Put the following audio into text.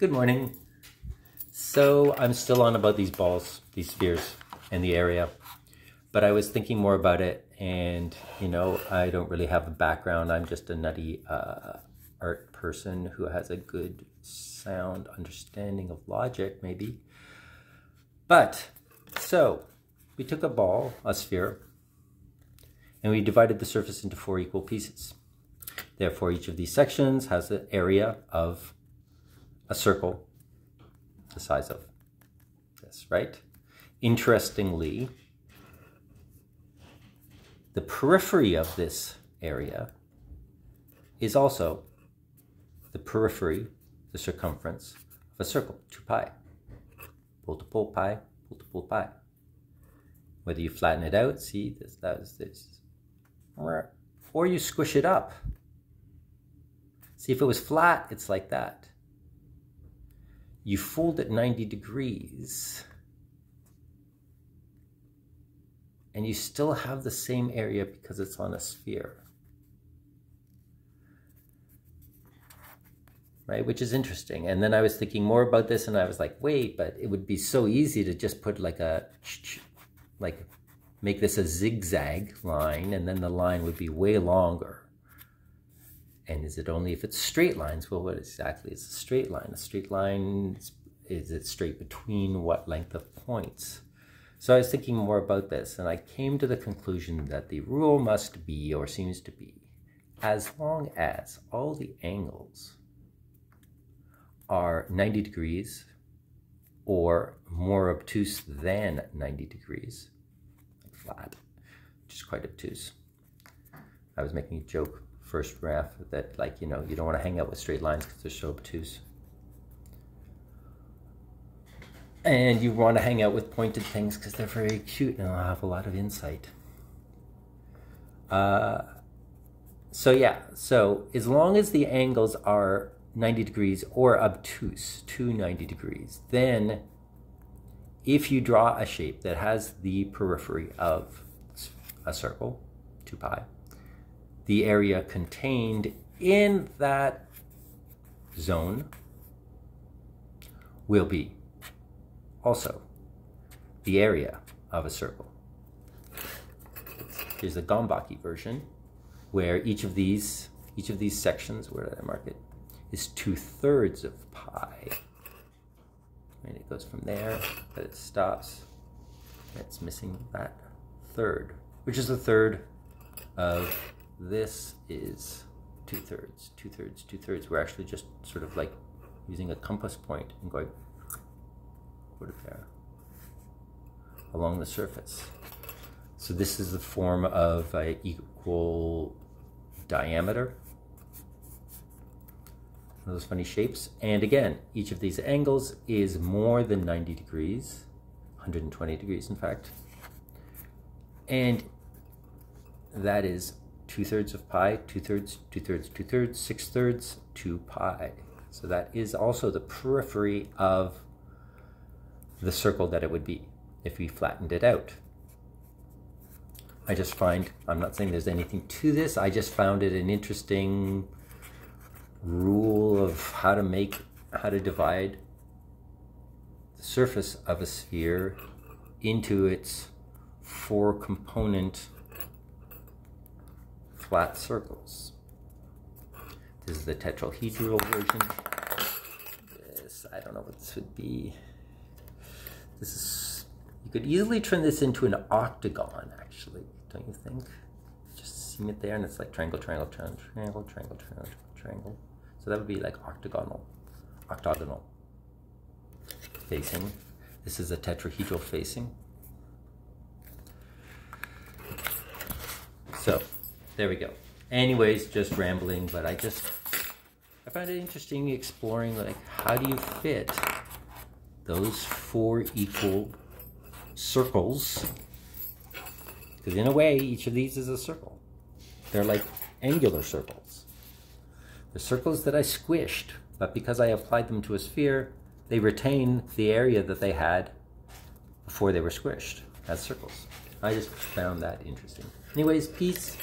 Good morning. So I'm still on about these balls, these spheres, and the area. But I was thinking more about it, and you know, I don't really have a background. I'm just a nutty uh, art person who has a good sound understanding of logic, maybe. But so we took a ball, a sphere, and we divided the surface into four equal pieces. Therefore, each of these sections has an area of a circle the size of this, right? Interestingly, the periphery of this area is also the periphery, the circumference of a circle, 2 pi. Pull pi, pull pi. Whether you flatten it out, see, this, that is this. Or you squish it up. See, if it was flat, it's like that you fold it 90 degrees and you still have the same area because it's on a sphere. Right, which is interesting. And then I was thinking more about this and I was like, wait, but it would be so easy to just put like a, like make this a zigzag line and then the line would be way longer. And is it only if it's straight lines? Well, what exactly is a straight line? A straight line, is it straight between what length of points? So I was thinking more about this, and I came to the conclusion that the rule must be, or seems to be, as long as all the angles are 90 degrees or more obtuse than 90 degrees, flat, which is quite obtuse. I was making a joke first graph that like, you know, you don't want to hang out with straight lines because they're so obtuse. And you want to hang out with pointed things because they're very cute and they'll have a lot of insight. Uh, so yeah, so as long as the angles are 90 degrees or obtuse to 90 degrees, then if you draw a shape that has the periphery of a circle, 2 pi, the area contained in that zone will be also the area of a circle. Here's the Gombaki version, where each of these each of these sections, where did I mark it, is two thirds of pi. And it goes from there, but it stops. It's missing that third, which is the third of this is two thirds, two thirds, two thirds. We're actually just sort of like using a compass point and going there along the surface. So this is the form of a equal diameter. Those funny shapes. And again, each of these angles is more than 90 degrees, 120 degrees in fact. And that is two thirds of pi, two thirds, two thirds, two thirds, six thirds, two pi. So that is also the periphery of the circle that it would be if we flattened it out. I just find, I'm not saying there's anything to this, I just found it an interesting rule of how to make, how to divide the surface of a sphere into its four component flat circles. This is the tetrahedral version. This, I don't know what this would be. This is, you could easily turn this into an octagon, actually, don't you think? Just seeing it there, and it's like triangle, triangle, triangle, triangle, triangle, triangle, triangle. So that would be like octagonal, octagonal facing. This is a tetrahedral facing. So there we go. Anyways, just rambling, but I just, I found it interesting exploring like, how do you fit those four equal circles? Because in a way, each of these is a circle. They're like angular circles. The circles that I squished, but because I applied them to a sphere, they retain the area that they had before they were squished as circles. I just found that interesting. Anyways, peace.